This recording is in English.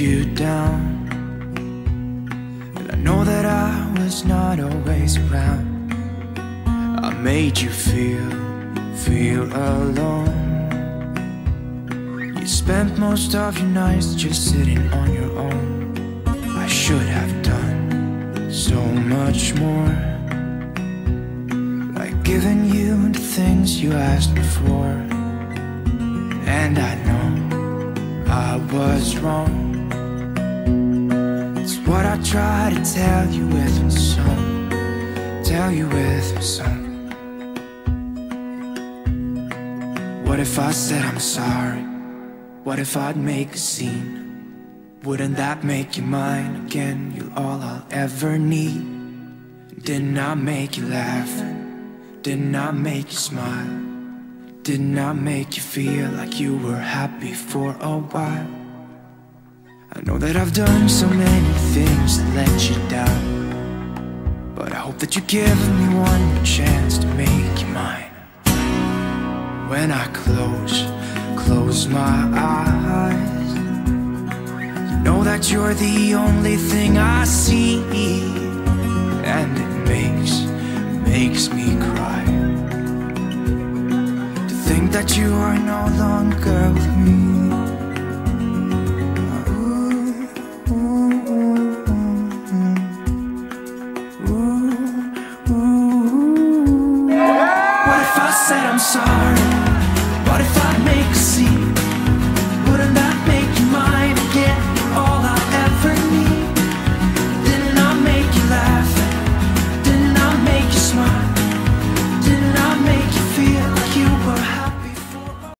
you down. And I know that I was not always around. I made you feel, feel alone. You spent most of your nights just sitting on your own. I should have done so much more. Like giving you the things you asked before And I know I was wrong. Try to tell you with my song. Tell you with my song. What if I said I'm sorry? What if I'd make a scene? Wouldn't that make you mine again? You're all I'll ever need. Didn't I make you laugh? Didn't I make you smile? Didn't I make you feel like you were happy for a while? I know that I've done so many things that let you down. But I hope that you give me one chance to make you mine. When I close, close my eyes, you know that you're the only thing I see, and it makes, makes me cry to think that you are no longer with me. I said I'm sorry?